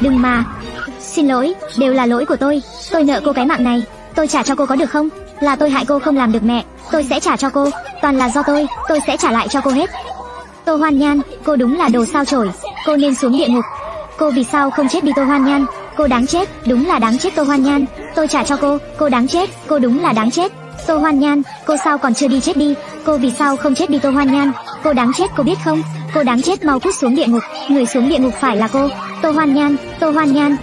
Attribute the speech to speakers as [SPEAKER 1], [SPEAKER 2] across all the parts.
[SPEAKER 1] đừng mà. Xin lỗi, đều là lỗi của tôi, tôi nợ cô cái mạng này, tôi trả cho cô có được không? Là tôi hại cô không làm được mẹ, tôi sẽ trả cho cô, toàn là do tôi, tôi sẽ trả lại cho cô hết. Tô Hoan Nhan, cô đúng là đồ sao chổi, cô nên xuống địa ngục. Cô vì sao không chết đi Tô Hoan Nhan? Cô đáng chết, đúng là đáng chết Tô Hoan Nhan, tôi trả cho cô, cô đáng chết, cô đúng là đáng chết. Tô Hoan Nhan, cô sao còn chưa đi chết đi? Cô vì sao không chết đi Tô Hoan Nhan? Cô đáng chết cô biết không? Cô đáng chết mau cút xuống địa ngục, người xuống địa ngục phải là cô. Tô Hoan Nhan, Tô Hoan Nhan.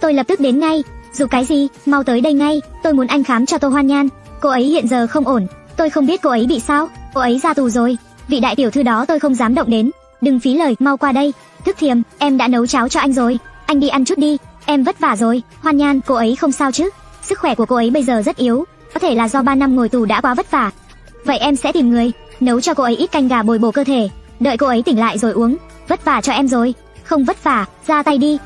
[SPEAKER 1] Tôi lập tức đến ngay, dù cái gì, mau tới đây ngay, tôi muốn anh khám cho Tô Hoan Nhan. Cô ấy hiện giờ không ổn, tôi không biết cô ấy bị sao, cô ấy ra tù rồi. Vị đại tiểu thư đó tôi không dám động đến. Đừng phí lời, mau qua đây. Thức Thiềm, em đã nấu cháo cho anh rồi, anh đi ăn chút đi, em vất vả rồi. Hoan Nhan, cô ấy không sao chứ? Sức khỏe của cô ấy bây giờ rất yếu, có thể là do 3 năm ngồi tù đã quá vất vả. Vậy em sẽ tìm người, nấu cho cô ấy ít canh gà bồi bổ cơ thể, đợi cô ấy tỉnh lại rồi uống. Vất vả cho em rồi, không vất vả, ra tay đi.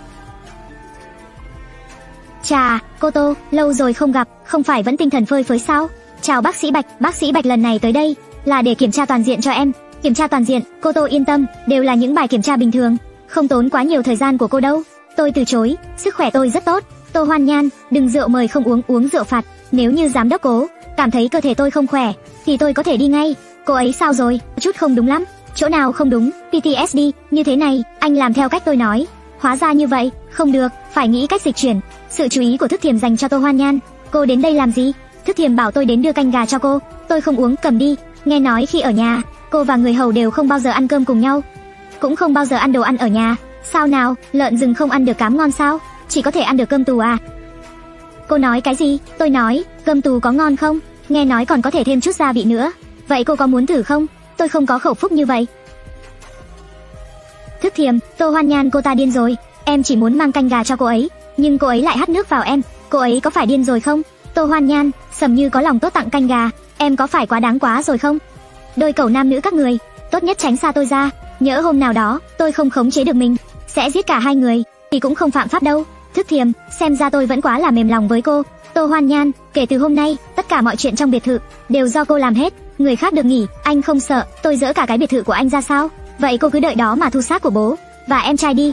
[SPEAKER 1] Chà, cô Tô, lâu rồi không gặp, không phải vẫn tinh thần phơi phới sao? Chào bác sĩ Bạch, bác sĩ Bạch lần này tới đây là để kiểm tra toàn diện cho em. Kiểm tra toàn diện, cô Tô yên tâm, đều là những bài kiểm tra bình thường, không tốn quá nhiều thời gian của cô đâu. Tôi từ chối, sức khỏe tôi rất tốt. Tô Hoan Nhan, đừng rượu mời không uống, uống rượu phạt. Nếu như giám đốc cố cảm thấy cơ thể tôi không khỏe, thì tôi có thể đi ngay. Cô ấy sao rồi? Chút không đúng lắm. Chỗ nào không đúng? PTSD, như thế này, anh làm theo cách tôi nói. Hóa ra như vậy, không được, phải nghĩ cách dịch chuyển. Sự chú ý của Thức Thiềm dành cho Tô Hoan Nhan. Cô đến đây làm gì? Thức Thiềm bảo tôi đến đưa canh gà cho cô. Tôi không uống, cầm đi. Nghe nói khi ở nhà, cô và người hầu đều không bao giờ ăn cơm cùng nhau, cũng không bao giờ ăn đồ ăn ở nhà. Sao nào, lợn rừng không ăn được cám ngon sao? Chỉ có thể ăn được cơm tù à? Cô nói cái gì? Tôi nói, cơm tù có ngon không? Nghe nói còn có thể thêm chút gia vị nữa. Vậy cô có muốn thử không? Tôi không có khẩu phúc như vậy. Thức thiềm, Tô Hoan Nhan cô ta điên rồi. Em chỉ muốn mang canh gà cho cô ấy, nhưng cô ấy lại hắt nước vào em. Cô ấy có phải điên rồi không? Tô Hoan Nhan, Sầm Như có lòng tốt tặng canh gà, em có phải quá đáng quá rồi không? Đôi cầu nam nữ các người, tốt nhất tránh xa tôi ra. Nhỡ hôm nào đó, tôi không khống chế được mình, sẽ giết cả hai người, thì cũng không phạm pháp đâu. Thức thiềm, xem ra tôi vẫn quá là mềm lòng với cô. Tô Hoan Nhan, kể từ hôm nay, tất cả mọi chuyện trong biệt thự đều do cô làm hết. Người khác được nghỉ, anh không sợ, tôi dỡ cả cái biệt thự của anh ra sao? Vậy cô cứ đợi đó mà thu xác của bố và em trai đi.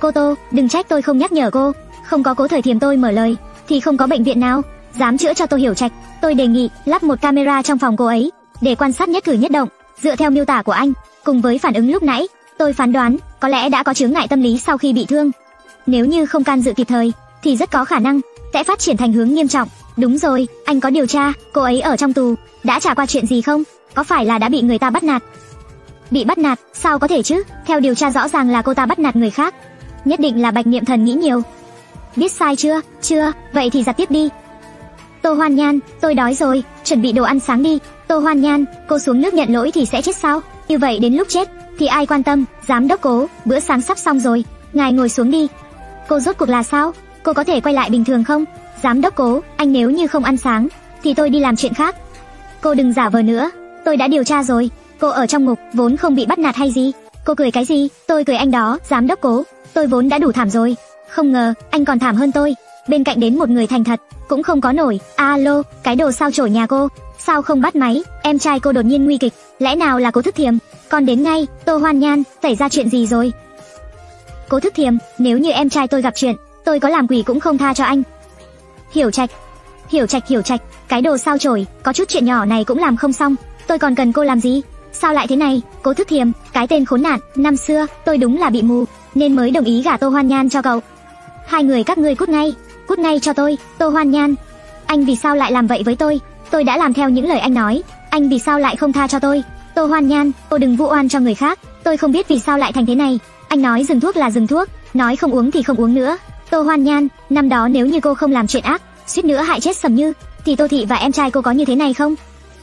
[SPEAKER 1] Cô Tô, đừng trách tôi không nhắc nhở cô, không có cố thời thiềm tôi mở lời, thì không có bệnh viện nào dám chữa cho tôi hiểu trạch. Tôi đề nghị lắp một camera trong phòng cô ấy để quan sát nhất cử nhất động. Dựa theo miêu tả của anh, cùng với phản ứng lúc nãy, tôi phán đoán có lẽ đã có chứng ngại tâm lý sau khi bị thương. Nếu như không can dự kịp thời, thì rất có khả năng sẽ phát triển thành hướng nghiêm trọng. Đúng rồi, anh có điều tra, cô ấy ở trong tù, đã trả qua chuyện gì không? Có phải là đã bị người ta bắt nạt? Bị bắt nạt, sao có thể chứ? Theo điều tra rõ ràng là cô ta bắt nạt người khác. Nhất định là Bạch Niệm Thần nghĩ nhiều. Biết sai chưa? Chưa, vậy thì giặt tiếp đi. Tô Hoan Nhan, tôi đói rồi, chuẩn bị đồ ăn sáng đi. Tô Hoan Nhan, cô xuống nước nhận lỗi thì sẽ chết sao? Như vậy đến lúc chết, thì ai quan tâm, giám đốc cố, bữa sáng sắp xong rồi, ngài ngồi xuống đi. Cô rốt cuộc là sao? Cô có thể quay lại bình thường không? Giám đốc cố, anh nếu như không ăn sáng, thì tôi đi làm chuyện khác. Cô đừng giả vờ nữa, tôi đã điều tra rồi, cô ở trong ngục, vốn không bị bắt nạt hay gì. Cô cười cái gì? Tôi cười anh đó, giám đốc cố, tôi vốn đã đủ thảm rồi. Không ngờ, anh còn thảm hơn tôi. Bên cạnh đến một người thành thật, cũng không có nổi. Alo, cái đồ sao chổi nhà cô, sao không bắt máy? Em trai cô đột nhiên nguy kịch, lẽ nào là cố thức thiềm? Con đến ngay, Tô Hoan Nhan, xảy ra chuyện gì rồi? Cố thức thiềm, nếu như em trai tôi gặp chuyện, tôi có làm quỷ cũng không tha cho anh. Hiểu trạch, hiểu trạch hiểu trạch, cái đồ sao chổi, có chút chuyện nhỏ này cũng làm không xong, tôi còn cần cô làm gì? Sao lại thế này? Cố thức thiềm, cái tên khốn nạn, năm xưa tôi đúng là bị mù, nên mới đồng ý gả Tô Hoan Nhan cho cậu. Hai người các ngươi cút ngay, cút ngay cho tôi, Tô Hoan Nhan. Anh vì sao lại làm vậy với tôi? Tôi đã làm theo những lời anh nói, anh vì sao lại không tha cho tôi? Tô Hoan Nhan, cô đừng vu oan cho người khác, tôi không biết vì sao lại thành thế này. Anh nói dừng thuốc là dừng thuốc, nói không uống thì không uống nữa. Tô Hoan Nhan, năm đó nếu như cô không làm chuyện ác, suýt nữa hại chết Sầm Như, thì Tô Thị và em trai cô có như thế này không?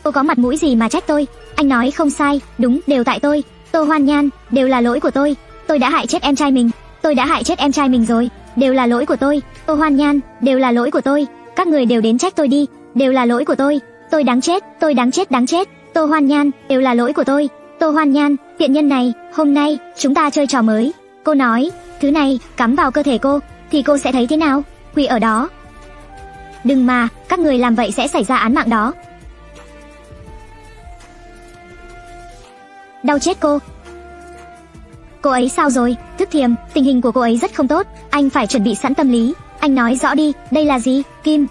[SPEAKER 1] Cô có mặt mũi gì mà trách tôi? Anh nói không sai, đúng, đều tại tôi. Tô Hoan Nhan, đều là lỗi của tôi. Tôi đã hại chết em trai mình, tôi đã hại chết em trai mình rồi, đều là lỗi của tôi. Tô Hoan Nhan, đều là lỗi của tôi. Các người đều đến trách tôi đi, đều là lỗi của tôi. Tôi đáng chết, tôi đáng chết đáng chết. Tô Hoan Nhan, đều là lỗi của tôi. Tô Hoan Nhan, tiện nhân này, hôm nay chúng ta chơi trò mới. Cô nói, thứ này cắm vào cơ thể cô thì cô sẽ thấy thế nào? Quỳ ở đó. Đừng mà, các người làm vậy sẽ xảy ra án mạng đó. Đau chết cô. cô ấy sao rồi? Thức thiềm, tình hình của cô ấy rất không tốt, anh phải chuẩn bị sẵn tâm lý. Anh nói rõ đi, đây là gì? Kim.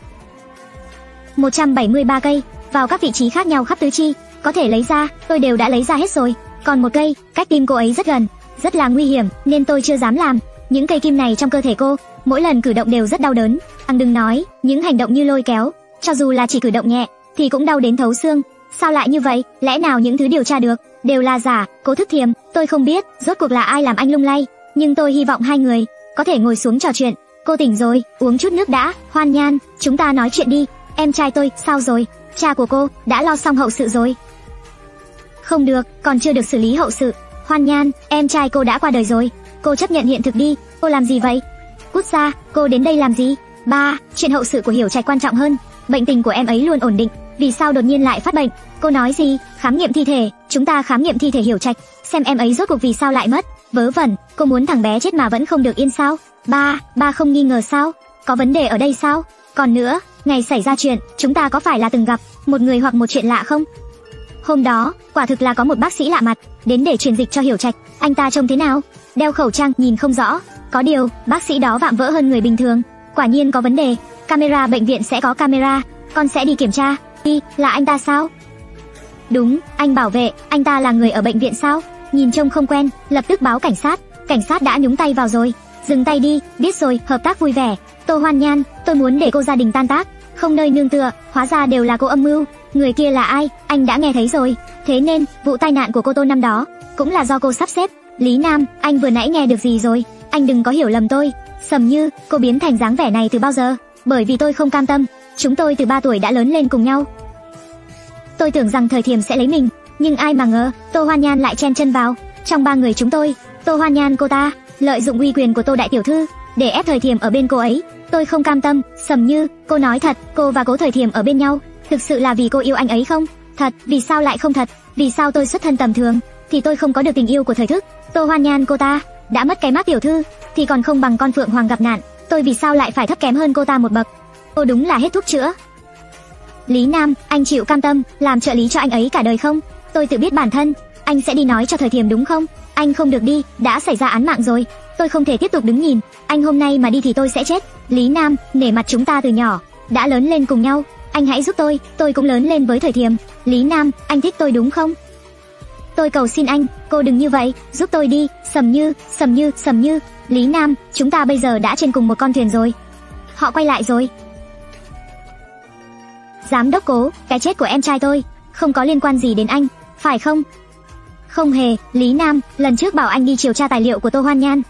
[SPEAKER 1] 173 cây, vào các vị trí khác nhau khắp tứ chi, có thể lấy ra, tôi đều đã lấy ra hết rồi. Còn một cây, cách tim cô ấy rất gần, rất là nguy hiểm, nên tôi chưa dám làm. Những cây kim này trong cơ thể cô, mỗi lần cử động đều rất đau đớn. Anh đừng nói, những hành động như lôi kéo, cho dù là chỉ cử động nhẹ, thì cũng đau đến thấu xương. Sao lại như vậy? Lẽ nào những thứ điều tra được đều là giả? Cố Thức Thiềm, tôi không biết rốt cuộc là ai làm anh lung lay, nhưng tôi hy vọng hai người có thể ngồi xuống trò chuyện. Cô tỉnh rồi, uống chút nước đã. Hoan Nhan, chúng ta nói chuyện đi. Em trai tôi, sao rồi? Cha của cô đã lo xong hậu sự rồi. Không được, còn chưa được xử lý hậu sự. Hoan Nhan, em trai cô đã qua đời rồi. Cô chấp nhận hiện thực đi. Cô làm gì vậy? Cút ra, cô đến đây làm gì? Ba, chuyện hậu sự của Hiểu Trạch quan trọng hơn. Bệnh tình của em ấy luôn ổn định, vì sao đột nhiên lại phát bệnh? Cô nói gì? Khám nghiệm thi thể, chúng ta khám nghiệm thi thể Hiểu Trạch, xem em ấy rốt cuộc vì sao lại mất. Vớ vẩn, cô muốn thằng bé chết mà vẫn không được yên sao? Ba, ba không nghi ngờ sao? Có vấn đề ở đây sao? Còn nữa, ngày xảy ra chuyện, chúng ta có phải là từng gặp một người hoặc một chuyện lạ không? Hôm đó, quả thực là có một bác sĩ lạ mặt đến để truyền dịch cho Hiểu Trạch. Anh ta trông thế nào? Đeo khẩu trang, nhìn không rõ. Có điều, bác sĩ đó vạm vỡ hơn người bình thường. Quả nhiên có vấn đề. Camera bệnh viện sẽ có camera, con sẽ đi kiểm tra. Đi, là anh ta sao? Đúng, anh bảo vệ, anh ta là người ở bệnh viện sao? Nhìn trông không quen, lập tức báo cảnh sát. Cảnh sát đã nhúng tay vào rồi. Dừng tay đi, biết rồi, hợp tác vui vẻ. Tô Hoan Nhan, tôi muốn để cô gia đình tan tác, không nơi nương tựa, hóa ra đều là cô âm mưu. Người kia là ai, anh đã nghe thấy rồi. Thế nên, vụ tai nạn của cô Tô năm đó cũng là do cô sắp xếp. Lý Nam, anh vừa nãy nghe được gì rồi? Anh đừng có hiểu lầm tôi. Sầm Như, cô biến thành dáng vẻ này từ bao giờ? Bởi vì tôi không cam tâm, chúng tôi từ 3 tuổi đã lớn lên cùng nhau. Tôi tưởng rằng thời thiềm sẽ lấy mình, nhưng ai mà ngờ, Tô Hoan Nhan lại chen chân vào. Trong ba người chúng tôi, Tô Hoan Nhan cô ta lợi dụng uy quyền của Tô đại tiểu thư để ép thời thiềm ở bên cô ấy. Tôi không cam tâm, Sầm Như, cô nói thật, cô và Cố Thời Thiềm ở bên nhau, thực sự là vì cô yêu anh ấy không? Thật, vì sao lại không thật? Vì sao tôi xuất thân tầm thường thì tôi không có được tình yêu của thời thức? Tô Hoan Nhan cô ta đã mất cái mắt tiểu thư thì còn không bằng con phượng hoàng gặp nạn, tôi vì sao lại phải thấp kém hơn cô ta một bậc? Cô đúng là hết thuốc chữa. Lý Nam, anh chịu cam tâm làm trợ lý cho anh ấy cả đời không? Tôi tự biết bản thân, anh sẽ đi nói cho thời thiềm đúng không? Anh không được đi, đã xảy ra án mạng rồi, tôi không thể tiếp tục đứng nhìn, anh hôm nay mà đi thì tôi sẽ chết. Lý Nam, nể mặt chúng ta từ nhỏ, đã lớn lên cùng nhau, anh hãy giúp tôi, tôi cũng lớn lên với thời thiềm. Lý Nam, anh thích tôi đúng không? Tôi cầu xin anh, cô đừng như vậy, giúp tôi đi, sầm như, sầm như, sầm như. Lý Nam, chúng ta bây giờ đã trên cùng một con thuyền rồi. Họ quay lại rồi. Giám đốc cố, cái chết của em trai tôi, không có liên quan gì đến anh, phải không? Không hề, Lý Nam, lần trước bảo anh đi điều tra tài liệu của Tô Hoan Nhan.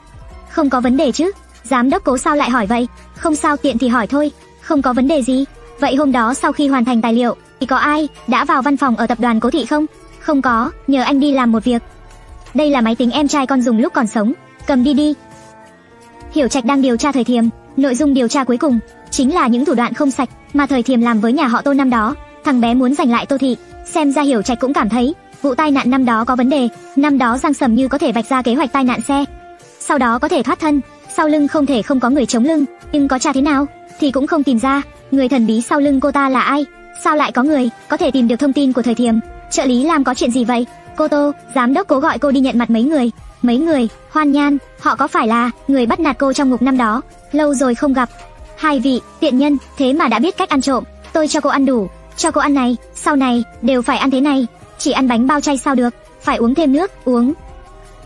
[SPEAKER 1] Không có vấn đề chứ? Giám đốc cố sao lại hỏi vậy? Không sao tiện thì hỏi thôi, không có vấn đề gì. Vậy hôm đó sau khi hoàn thành tài liệu, thì có ai đã vào văn phòng ở tập đoàn Cố Thị không? Không có, nhờ anh đi làm một việc. Đây là máy tính em trai con dùng lúc còn sống, cầm đi đi. Hiểu Trạch đang điều tra thời thiềm, nội dung điều tra cuối cùng chính là những thủ đoạn không sạch mà thời thiềm làm với nhà họ Tô năm đó. Thằng bé muốn giành lại Tô Thị, xem ra Hiểu Trạch cũng cảm thấy vụ tai nạn năm đó có vấn đề, năm đó Giang Sầm Như có thể vạch ra kế hoạch tai nạn xe, sau đó có thể thoát thân, sau lưng không thể không có người chống lưng, nhưng có tra thế nào thì cũng không tìm ra người thần bí sau lưng cô ta là ai. Sao lại có người có thể tìm được thông tin của thời thiềm? Trợ lý làm có chuyện gì vậy? Cô Tô, giám đốc cố gọi cô đi nhận mặt mấy người. Mấy người, Hoan Nhan, họ có phải là người bắt nạt cô trong ngục năm đó? Lâu rồi không gặp. Hai vị, tiện nhân, thế mà đã biết cách ăn trộm. Tôi cho cô ăn đủ, cho cô ăn này, sau này đều phải ăn thế này. Chỉ ăn bánh bao chay sao được, phải uống thêm nước, uống.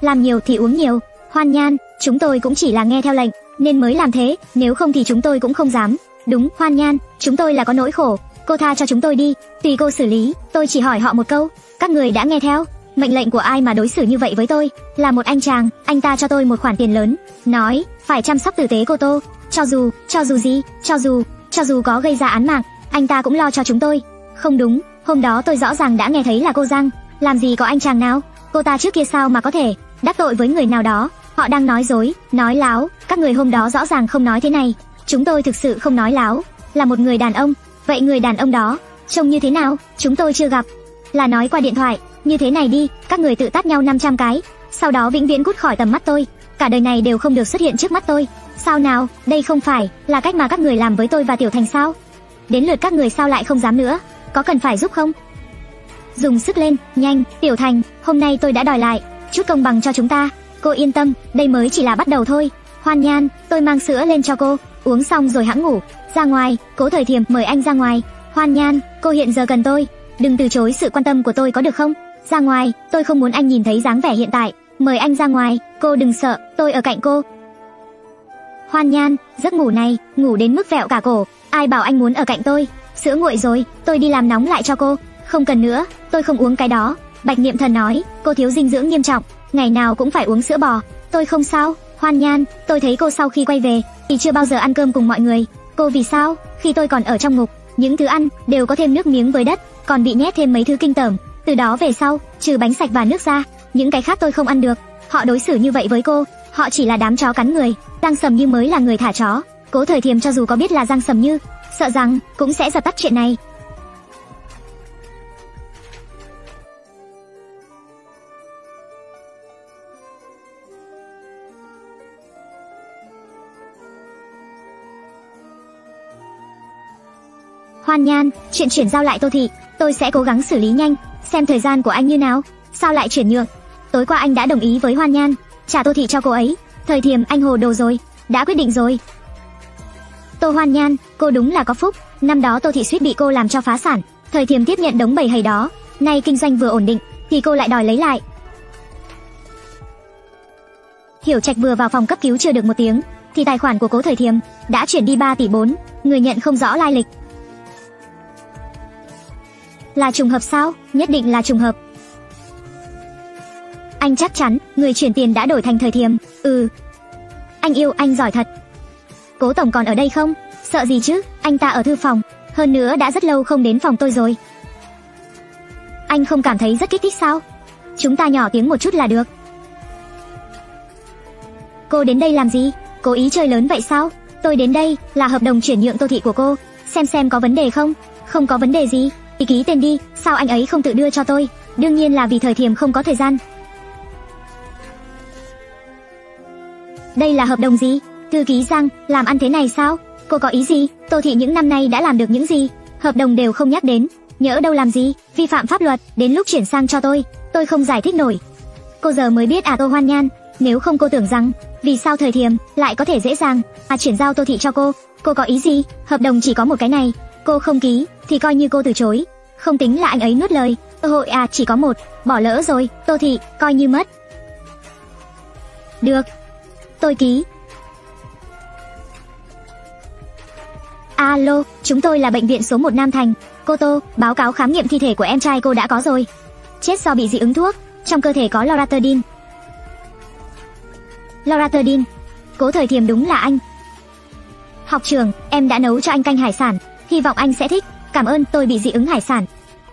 [SPEAKER 1] Làm nhiều thì uống nhiều. Hoan Nhan, chúng tôi cũng chỉ là nghe theo lệnh, nên mới làm thế, nếu không thì chúng tôi cũng không dám. Đúng, Hoan Nhan, chúng tôi là có nỗi khổ, cô tha cho chúng tôi đi, tùy cô xử lý, tôi chỉ hỏi họ một câu, các người đã nghe theo, mệnh lệnh của ai mà đối xử như vậy với tôi, là một anh chàng, anh ta cho tôi một khoản tiền lớn, nói, phải chăm sóc tử tế cô. Tô, cho dù, cho dù gì, cho dù, cho dù có gây ra án mạng, anh ta cũng lo cho chúng tôi. Không đúng, hôm đó tôi rõ ràng đã nghe thấy là cô Giang, làm gì có anh chàng nào, cô ta trước kia sao mà có thể đắc tội với người nào đó, họ đang nói dối, nói láo, các người hôm đó rõ ràng không nói thế này, chúng tôi thực sự không nói láo, là một người đàn ông, vậy người đàn ông đó trông như thế nào, chúng tôi chưa gặp, là nói qua điện thoại, như thế này đi, các người tự tát nhau 500 cái, sau đó vĩnh viễn cút khỏi tầm mắt tôi, cả đời này đều không được xuất hiện trước mắt tôi. Sao nào, đây không phải là cách mà các người làm với tôi và Tiểu Thành sao? Đến lượt các người sao lại không dám nữa, có cần phải giúp không? Dùng sức lên, nhanh, Tiểu Thành, hôm nay tôi đã đòi lại chút công bằng cho chúng ta. Cô yên tâm, đây mới chỉ là bắt đầu thôi. Hoan Nhan, tôi mang sữa lên cho cô, uống xong rồi hãng ngủ. Ra ngoài, Cố Thời Thiềm mời anh ra ngoài. Hoan Nhan, cô hiện giờ cần tôi, đừng từ chối sự quan tâm của tôi có được không? Ra ngoài, tôi không muốn anh nhìn thấy dáng vẻ hiện tại. Mời anh ra ngoài, cô đừng sợ, tôi ở cạnh cô. Hoan Nhan, giấc ngủ này, ngủ đến mức vẹo cả cổ, ai bảo anh muốn ở cạnh tôi? Sữa nguội rồi, tôi đi làm nóng lại cho cô. Không cần nữa, tôi không uống cái đó. Bạch Niệm Thần nói, cô thiếu dinh dưỡng nghiêm trọng, ngày nào cũng phải uống sữa bò. Tôi không sao, Hoan Nhan, tôi thấy cô sau khi quay về thì chưa bao giờ ăn cơm cùng mọi người. Cô vì sao? Khi tôi còn ở trong ngục, những thứ ăn đều có thêm nước miếng với đất, còn bị nhét thêm mấy thứ kinh tởm. Từ đó về sau, trừ bánh sạch và nước ra, những cái khác tôi không ăn được. Họ đối xử như vậy với cô, họ chỉ là đám chó cắn người. Giang Sầm Như mới là người thả chó. Cố Thời Thiềm cho dù có biết là Giang Sầm Như, sợ rằng cũng sẽ dập tắt chuyện này. Hoan Nhan, chuyện chuyển giao lại Tô Thị, tôi sẽ cố gắng xử lý nhanh, xem thời gian của anh như nào. Sao lại chuyển nhượng? Tối qua anh đã đồng ý với Hoan Nhan, trả Tô Thị cho cô ấy. Thời Thiềm anh hồ đồ rồi, đã quyết định rồi. Tô Hoan Nhan, cô đúng là có phúc, năm đó Tô Thị suýt bị cô làm cho phá sản, Thời Thiềm tiếp nhận đống bầy hầy đó, nay kinh doanh vừa ổn định, thì cô lại đòi lấy lại. Hiểu Trạch vừa vào phòng cấp cứu chưa được một tiếng, thì tài khoản của Cố Thời Thiềm đã chuyển đi 3 tỷ 4, người nhận không rõ lai lịch. Là trùng hợp sao? Nhất định là trùng hợp. Anh chắc chắn, người chuyển tiền đã đổi thành thời thiềm. Ừ. Anh yêu anh giỏi thật. Cố tổng còn ở đây không? Sợ gì chứ, anh ta ở thư phòng, hơn nữa đã rất lâu không đến phòng tôi rồi. Anh không cảm thấy rất kích thích sao? Chúng ta nhỏ tiếng một chút là được. Cô đến đây làm gì? Cố ý chơi lớn vậy sao? Tôi đến đây là hợp đồng chuyển nhượng tô thị của cô, xem xem có vấn đề không? Không có vấn đề gì, Ý ký tên đi, sao anh ấy không tự đưa cho tôi? Đương nhiên là vì thời thiềm không có thời gian. Đây là hợp đồng gì? Thư ký Giang, làm ăn thế này sao? Cô có ý gì? Tô Thị những năm nay đã làm được những gì? Hợp đồng đều không nhắc đến. Nhỡ đâu làm gì? Vi phạm pháp luật, đến lúc chuyển sang cho tôi. Tôi không giải thích nổi. Cô giờ mới biết à Tô Hoan Nhan. Nếu không cô tưởng rằng, vì sao thời thiềm lại có thể dễ dàng à chuyển giao Tô Thị cho cô? Cô có ý gì? Hợp đồng chỉ có một cái này, Cô không ký, thì coi như cô từ chối. Không tính là anh ấy nuốt lời, cơ hội à chỉ có một, bỏ lỡ rồi, Tô Thị, coi như mất. Được. Tôi ký. Alo, chúng tôi là bệnh viện số 1 Nam Thành. Cô Tô, báo cáo khám nghiệm thi thể của em trai cô đã có rồi. Chết do bị dị ứng thuốc, trong cơ thể có loratadine. Loratadine. Cố thời thiềm đúng là anh. Học trường, em đã nấu cho anh canh hải sản, hy vọng anh sẽ thích. Cảm ơn, tôi bị dị ứng hải sản.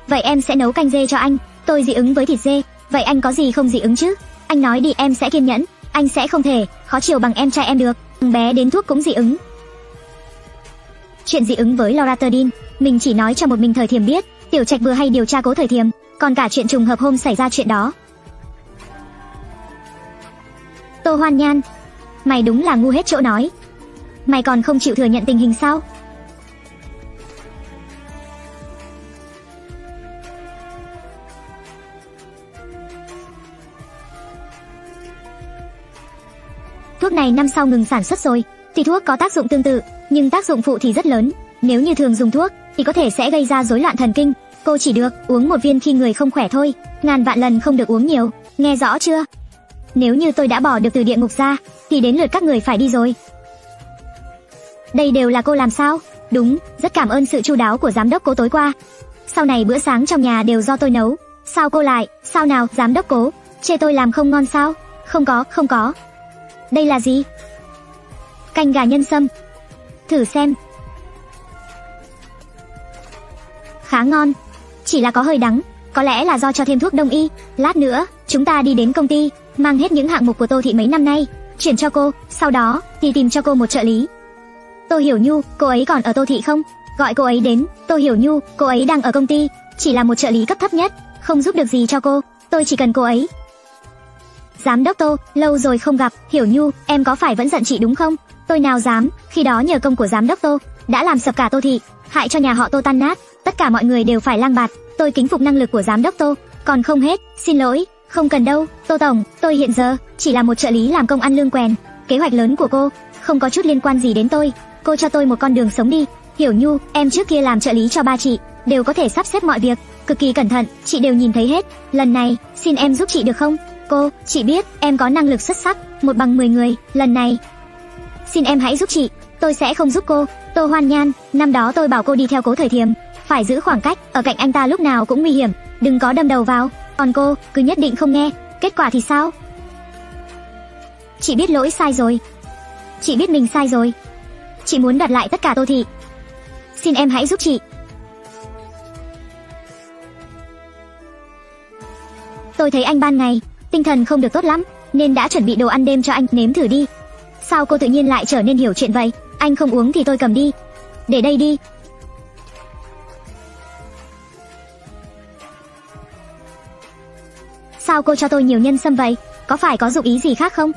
[SPEAKER 1] Vậy em sẽ nấu canh dê cho anh. Tôi dị ứng với thịt dê, vậy anh có gì không dị ứng chứ? Anh nói đi em sẽ kiên nhẫn, anh sẽ không thể khó chiều bằng em trai em được. Bé đến thuốc cũng dị ứng. Chuyện dị ứng với Loratadine, mình chỉ nói cho một mình thời thiềm biết, Tiểu Trạch vừa hay điều tra cố thời thiềm, còn cả chuyện trùng hợp hôm xảy ra chuyện đó. Tô Hoan Nhan, mày đúng là ngu hết chỗ nói. Mày còn không chịu thừa nhận tình hình sao? Thuốc này năm sau ngừng sản xuất rồi, thì thuốc có tác dụng tương tự, nhưng tác dụng phụ thì rất lớn. Nếu như thường dùng thuốc, thì có thể sẽ gây ra rối loạn thần kinh. Cô chỉ được uống một viên khi người không khỏe thôi, ngàn vạn lần không được uống nhiều, nghe rõ chưa? Nếu như tôi đã bỏ được từ địa ngục ra, thì đến lượt các người phải đi rồi. Đây đều là cô làm sao? Đúng, rất cảm ơn sự chu đáo của giám đốc cố tối qua. Sau này bữa sáng trong nhà đều do tôi nấu. Sao cô lại? Sao nào, giám đốc cố? Chê tôi làm không ngon sao? Không có, không có, đây là gì? Canh gà nhân sâm. Thử xem. Khá ngon. Chỉ là có hơi đắng, có lẽ là do cho thêm thuốc đông y. Lát nữa, chúng ta đi đến công ty, mang hết những hạng mục của Tô Thị mấy năm nay, chuyển cho cô, sau đó thì tìm cho cô một trợ lý. Tô Hiểu Nhu, cô ấy còn ở Tô Thị không? Gọi cô ấy đến, Tô Hiểu Nhu, cô ấy đang ở công ty, chỉ là một trợ lý cấp thấp nhất, không giúp được gì cho cô, tôi chỉ cần cô ấy, Giám đốc Tô, lâu rồi không gặp, Hiểu Nhu, em có phải vẫn giận chị đúng không? Tôi nào dám, khi đó nhờ công của giám đốc Tô, đã làm sập cả Tô thị, hại cho nhà họ Tô tan nát, tất cả mọi người đều phải lang bạt, tôi kính phục năng lực của giám đốc Tô, còn không hết, xin lỗi, Không cần đâu, Tô Tổng, tôi hiện giờ chỉ là một trợ lý làm công ăn lương quèn. Kế hoạch lớn của cô, không có chút liên quan gì đến tôi. Cô cho tôi một con đường sống đi. Hiểu Nhu, em trước kia làm trợ lý cho ba chị, đều có thể sắp xếp mọi việc, cực kỳ cẩn thận, chị đều nhìn thấy hết. Lần này, xin em giúp chị được không? Cô, chị biết, em có năng lực xuất sắc, một bằng 10 người, lần này. Xin em hãy giúp chị, tôi sẽ không giúp cô. Tô Hoan Nhan, năm đó tôi bảo cô đi theo Cố Thời Thiềm, phải giữ khoảng cách, ở cạnh anh ta lúc nào cũng nguy hiểm, đừng có đâm đầu vào. Còn cô, cứ nhất định không nghe, kết quả thì sao? Chị biết lỗi sai rồi. Chị biết mình sai rồi. Chị muốn đặt lại tất cả Tô Thị. Xin em hãy giúp chị. Tôi thấy anh ban ngày, tinh thần không được tốt lắm, nên đã chuẩn bị đồ ăn đêm cho anh nếm thử đi. Sao cô tự nhiên lại trở nên hiểu chuyện vậy? Anh không uống thì tôi cầm đi. Để đây đi. Sao cô cho tôi nhiều nhân sâm vậy? Có phải có dụng ý gì khác không?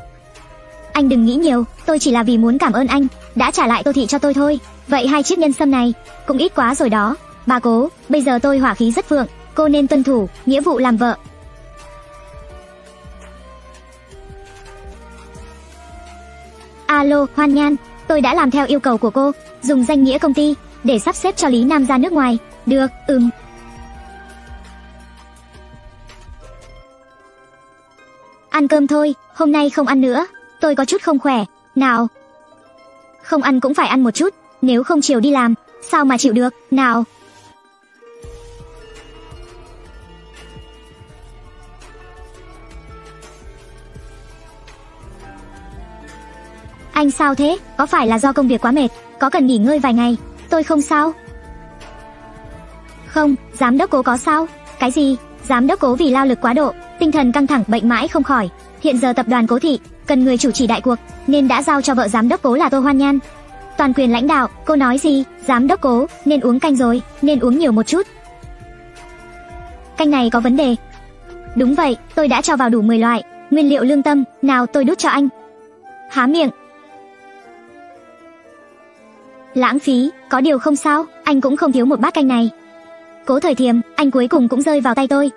[SPEAKER 1] Anh đừng nghĩ nhiều, tôi chỉ là vì muốn cảm ơn anh, đã trả lại tô thị cho tôi thôi. Vậy hai chiếc nhân sâm này, cũng ít quá rồi đó. Bà cố, bây giờ tôi hỏa khí rất vượng, cô nên tuân thủ, nghĩa vụ làm vợ. Alo, Hoan Nhan, tôi đã làm theo yêu cầu của cô, dùng danh nghĩa công ty để sắp xếp cho Lý Nam ra nước ngoài. Được, ừm. Ăn cơm thôi, hôm nay không ăn nữa, tôi có chút không khỏe. Nào. Không ăn cũng phải ăn một chút, nếu không chiều đi làm, sao mà chịu được, nào. Anh sao thế? Có phải là do công việc quá mệt? Có cần nghỉ ngơi vài ngày? Tôi không sao. Không, giám đốc cố có sao? Cái gì? Giám đốc cố vì lao lực quá độ, tinh thần căng thẳng bệnh mãi không khỏi. Hiện giờ tập đoàn cố thị cần người chủ trì đại cuộc, nên đã giao cho vợ giám đốc cố là Tô Hoan Nhan. Toàn quyền lãnh đạo, cô nói gì? Giám đốc cố, nên uống canh rồi, nên uống nhiều một chút. Canh này có vấn đề. Đúng vậy, tôi đã cho vào đủ 10 loại, nguyên liệu lương tâm, nào tôi đút cho anh. Há miệng, Lãng phí, có điều không sao, anh cũng không thiếu một bát canh này. Cố thời thiềm, anh cuối cùng cũng rơi vào tay tôi,